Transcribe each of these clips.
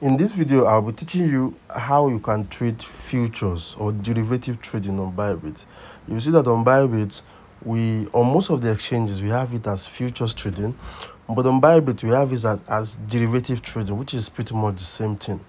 in this video i'll be teaching you how you can trade futures or derivative trading on bybit. You see that on bybit we on most of the exchanges we have it as futures trading but on bybit we have it as, as derivative trading which is pretty much the same thing.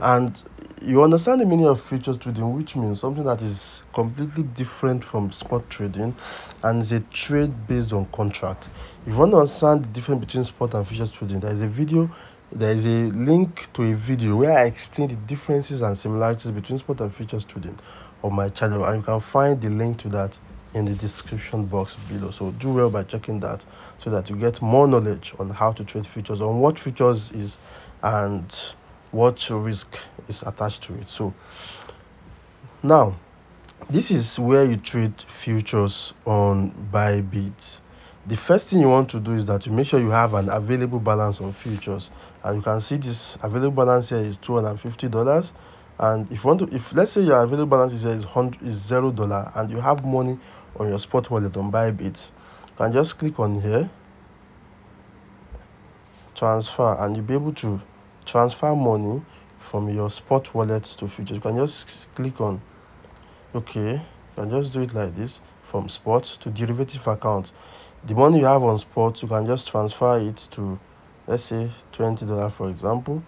And you understand the meaning of futures trading which means something that is completely different from spot trading and is a trade based on contract. If you want to understand the difference between spot and futures trading there is a video there is a link to a video where i explain the differences and similarities between spot and futures trading on my channel and you can find the link to that in the description box below. So do well by checking that so that you get more knowledge on how to trade futures on what futures is and what risk is attached to it. So now this is where you trade futures on bybit the first thing you want to do is that you make sure you have an available balance on futures. And you can see this available balance here is 250 dollars. And if you want to if let's say your available balance is, is, is zero dollar and you have money on your spot wallet on bybit you can just click on here transfer and you'll be able to transfer money from your spot wallet to futures. You can just click on okay you can just do it like this from spot to derivative account the money you have on spot you can just transfer it to let's say 20 dollars for example.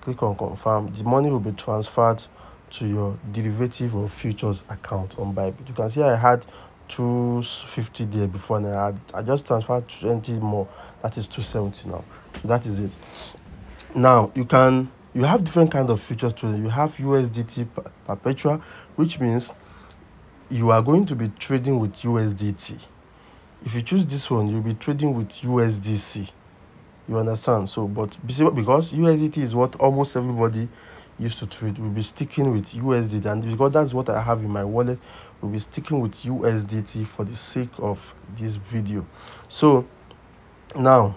Click on confirm. The money will be transferred to your derivative or futures account on bybit you can see i had 250 there before and i had i just transferred 20 more. That is 270 now. So that is it. Now you can you have different kind of futures trading you have usdt perpetual which means you are going to be trading with usdt if you choose this one you'll be trading with usdc you understand? So but because usdt is what almost everybody used to trade. We'll be sticking with usdt and because that's what i have in my wallet we'll be sticking with usdt for the sake of this video. So now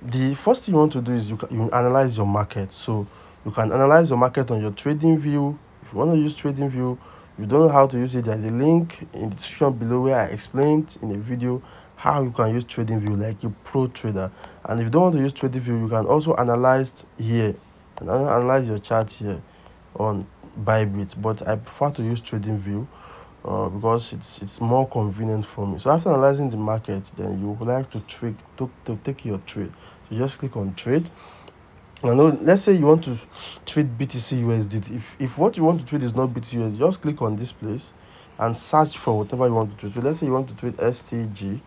the first thing you want to do is you, can, you analyze your market. So you can analyze your market on your trading view. If you want to use trading view you don't know how to use it. There's a link in the description below where i explained in a video how you can use trading view like a pro trader. And if you don't want to use trading view you can also analyze here. And analyze your chart here on bybit but i prefer to use trading view uh, because it's it's more convenient for me. So after analyzing the market then you would like to trade to, to take your trade. So just click on trade and let's say you want to trade btc usd if if what you want to trade is not btc usd just click on this place and search for whatever you want to trade so let's say you want to trade stg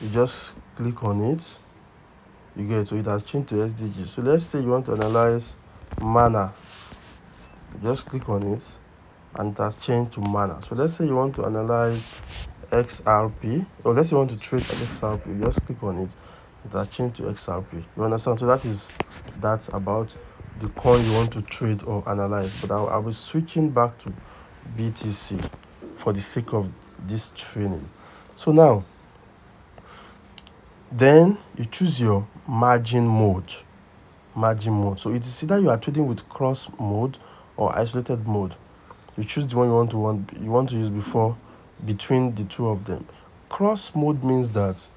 you just click on it. You get so it has changed to stg so let's say you want to analyze mana just click on it and it has changed to mana so let's say you want to analyze xrp or oh, let's say you want to trade xrp you just click on it. It has changed to xrp you understand? So that is that about the coin you want to trade or analyze. But i'll, I'll be switching back to btc for the sake of this training. So now then you choose your margin mode. Margin mode. So it is either you are trading with cross mode or isolated mode. You choose the one you want to want you want to use before between the two of them. Cross mode means that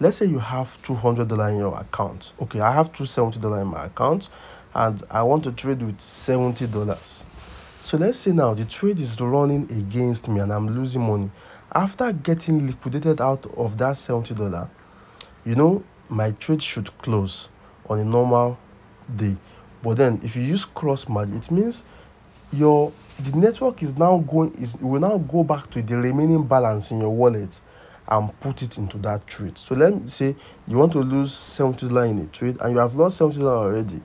let's say you have 200 dollars in your account. Okay i have 270 dollars in my account and i want to trade with 70 dollars. So let's say now the trade is running against me and i'm losing money. After getting liquidated out of that 70 dollars you know my trade should close on a normal day. But then if you use cross margin it means your the network is now going is will now go back to the remaining balance in your wallet and put it into that trade. So let me say you want to lose 70 dollars in a trade and you have lost 70 dollars already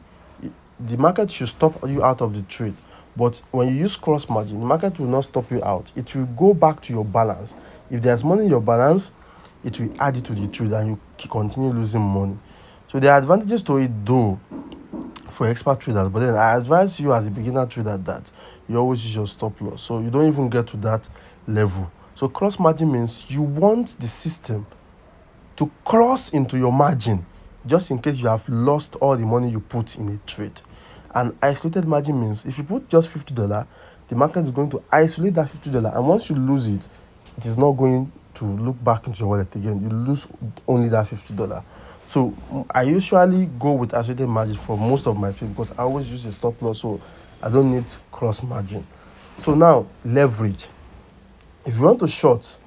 the market should stop you out of the trade. But when you use cross margin the market will not stop you out. It will go back to your balance. If there's money in your balance it will add it to the trade and you continue losing money. So there are advantages to it though for expert traders but then i advise you as a beginner trader that you always use your stop loss. So you don't even get to that level so cross margin means you want the system to cross into your margin just in case you have lost all the money you put in a trade and isolated margin means if you put just 50 dollar the market is going to isolate that 50 dollar and once you lose it it is not going to look back into your wallet again you lose only that 50 dollar So mm, I usually go with isolated margin for most of my trade because I always use a stop loss, so I don't need cross margin. So now leverage. If you want to short,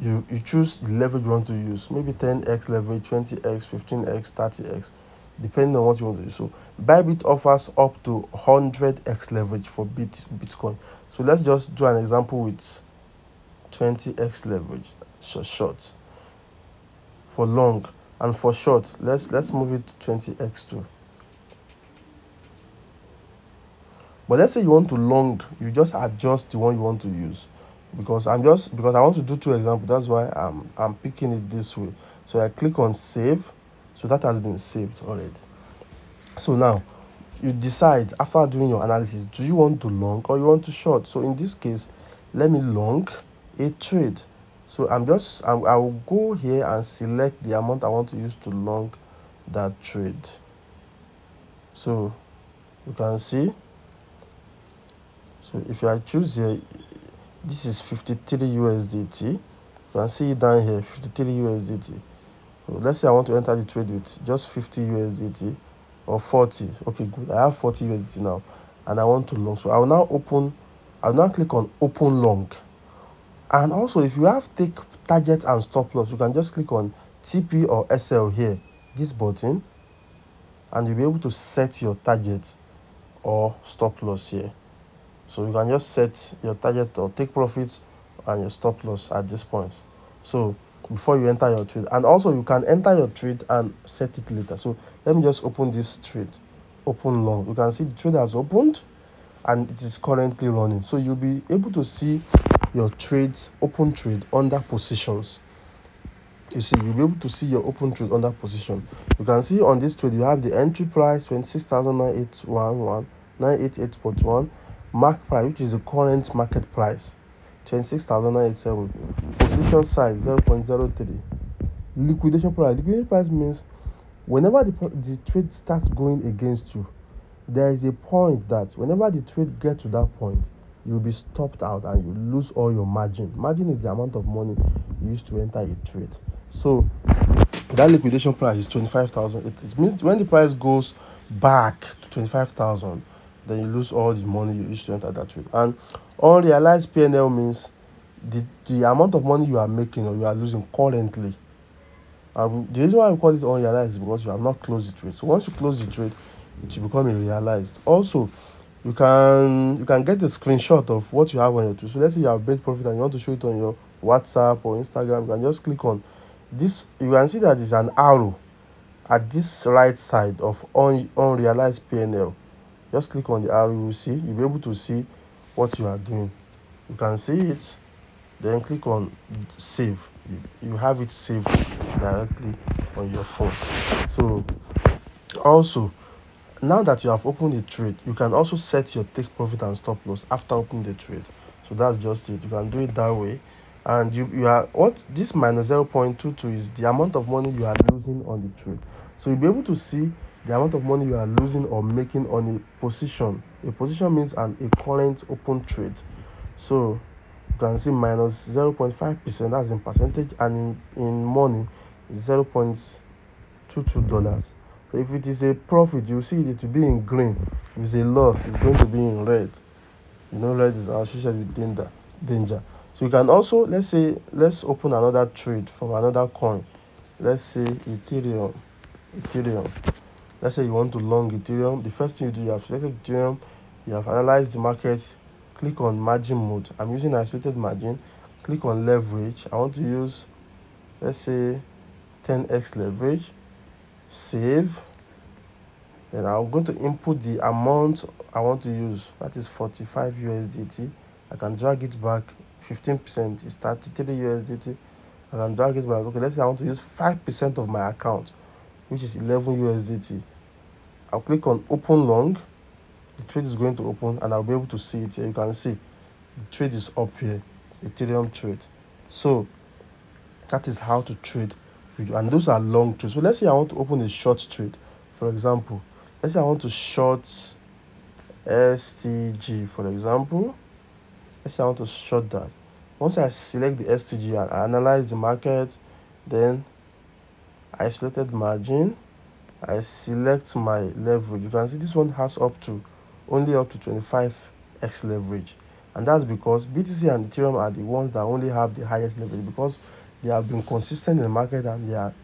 you you choose the leverage you want to use. Maybe 10x leverage, 20x, 15x, 30x, depending on what you want to use. So Bybit offers up to 100x leverage for bit Bitcoin. So let's just do an example with 20x leverage, so short. For long and for short, let's let's move it to 20x too. But let's say you want to long, you just adjust the one you want to use. Because I'm just because I want to do two examples. That's why I'm I'm picking it this way. So I click on save. So that has been saved already. So now you decide after doing your analysis, do you want to long or you want to short? So in this case, let me long a trade. So I'm just I'm, I will go here and select the amount I want to use to long that trade. So you can see. So if I choose here, this is 53 USDT. You can see it down here, 53 USDT. Let's say I want to enter the trade with just 50 USDT or 40. Okay, good. I have 40 USDT now and I want to long. So I will now open, I will now click on open long. And also, if you have take target and stop loss, you can just click on TP or SL here, this button, and you'll be able to set your target or stop loss here. So you can just set your target or take profits and your stop loss at this point. So before you enter your trade, and also you can enter your trade and set it later. So let me just open this trade, open long. You can see the trade has opened and it is currently running. So you'll be able to see your trades open trade under positions you see you'll be able to see your open trade under position you can see on this trade you have the entry price 26,981 988.1 mark price which is the current market price 26,987 position size 0.03 liquidation price liquidation price means whenever the, the trade starts going against you there is a point that whenever the trade gets to that point you'll be stopped out and you lose all your margin. Margin is the amount of money you used to enter a trade. So that liquidation price is 25,000. It means when the price goes back to 25,000, then you lose all the money you used to enter that trade. And unrealized PNL means the, the amount of money you are making or you are losing currently. And the reason why we call it unrealized is because you have not closed the trade. So once you close the trade, it will become a realized. Also, you can you can get a screenshot of what you have on your tool. So let's say you have made profit and you want to show it on your WhatsApp or Instagram. You can just click on this. You can see that is an arrow at this right side of un, unrealized PNL. Just click on the arrow. You will see. You'll be able to see what you are doing. You can see it. Then click on save. You, you have it saved directly on your phone. So also now that you have opened the trade you can also set your take profit and stop loss after opening the trade so that's just it you can do it that way and you you are what this minus 0.22 is the amount of money you are losing on the trade so you'll be able to see the amount of money you are losing or making on a position a position means an a current open trade so you can see minus 0.5 percent that's in percentage and in in money 0.22 dollars so if it is a profit, you see it to be in green. If it's a loss, it's going to be in red. You know, red is associated with danger. Danger. So you can also let's say let's open another trade from another coin. Let's say Ethereum. Ethereum. Let's say you want to long Ethereum. The first thing you do, you have selected Ethereum. You have analyzed the market. Click on margin mode. I'm using isolated margin. Click on leverage. I want to use, let's say, 10x leverage save then I'm going to input the amount I want to use that is 45 USDT I can drag it back 15% is 33 USDT I can drag it back okay let's say I want to use 5% of my account which is 11 USDT I'll click on open long the trade is going to open and I'll be able to see it here you can see the trade is up here Ethereum trade so that is how to trade and those are long trades. So let's say I want to open a short trade, for example. Let's say I want to short STG, for example. Let's say I want to short that. Once I select the STG and analyze the market, then isolated margin i select my leverage. You can see this one has up to only up to 25x leverage. And that's because btc and ethereum are the ones that only have the highest leverage because they have been consistent in the market and they are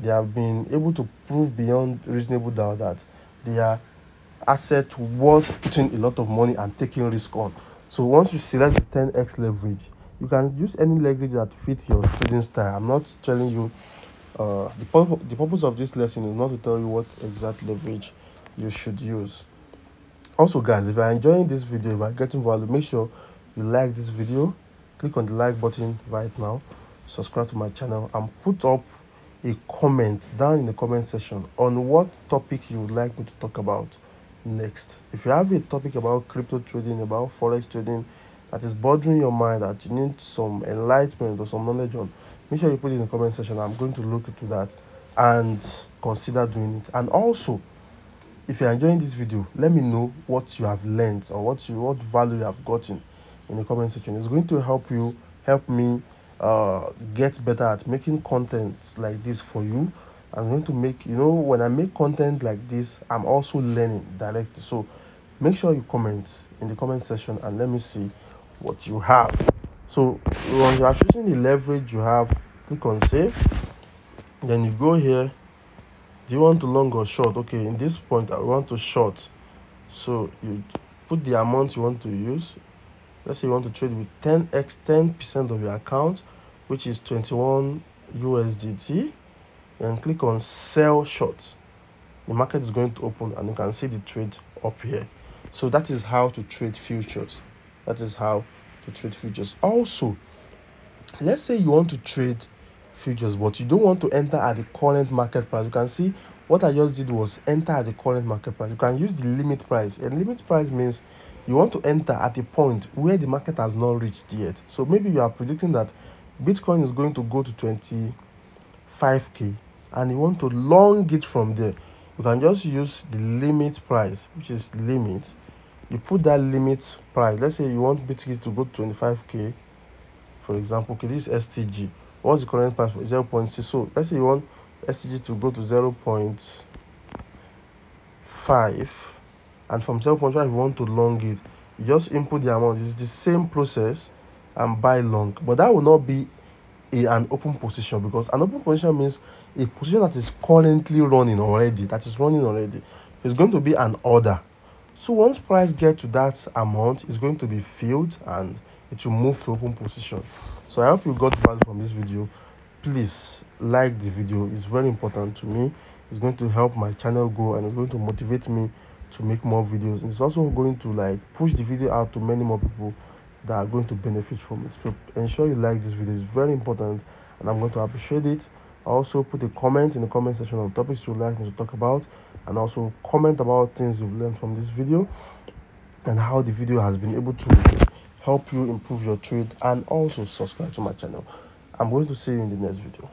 they have been able to prove beyond reasonable doubt that they are asset worth putting a lot of money and taking risk on. So once you select the 10x leverage you can use any leverage that fits your trading style. I'm not telling you uh, the, purpose, the purpose of this lesson is not to tell you what exact leverage you should use. Also guys if you're enjoying this video if you're getting value make sure you like this video. Click on the like button right now. Subscribe to my channel and put up a comment down in the comment section on what topic you would like me to talk about next. If you have a topic about crypto trading about forex trading that is bothering your mind that you need some enlightenment or some knowledge on make sure you put it in the comment section. I'm going to look into that and consider doing it. And also if you're enjoying this video let me know what you have learned or what you what value you have gotten in the comment section. It's going to help you help me uh, get better at making content like this for you. I'm going to make you know when i make content like this i'm also learning directly. So make sure you comment in the comment section and let me see what you have. So when you are choosing the leverage you have click on save then you go here. Do you want to long or short? Okay in this point i want to short. So you put the amount you want to use. Let's say you want to trade with 10x 10 percent of your account which is 21 usdt and click on sell short. The market is going to open and you can see the trade up here. So that is how to trade futures. That is how to trade futures. Also let's say you want to trade futures but you don't want to enter at the current market price. You can see what i just did was enter at the current market price. You can use the limit price and limit price means you want to enter at a point where the market has not reached yet. So maybe you are predicting that bitcoin is going to go to 25k and you want to long it from there. You can just use the limit price which is limit. You put that limit price. Let's say you want bitcoin to go to 25k for example okay this stg what's the current price for 0 0.6 so let's say you want stg to go to 0 0.5 and from 0 0.5 you want to long it you just input the amount. It's the same process and buy long but that will not be a, an open position because an open position means a position that is currently running already that is running already. It's going to be an order. So once price get to that amount it's going to be filled and it will move to open position so i hope you got value from this video. Please like the video. It's very important to me. It's going to help my channel grow and it's going to motivate me to make more videos. And it's also going to like push the video out to many more people that are going to benefit from it. So ensure you like this video. It's very important and i'm going to appreciate it. Also put a comment in the comment section on topics you'd like me to talk about and also comment about things you've learned from this video and how the video has been able to help you improve your trade and also subscribe to my channel. I'm going to see you in the next video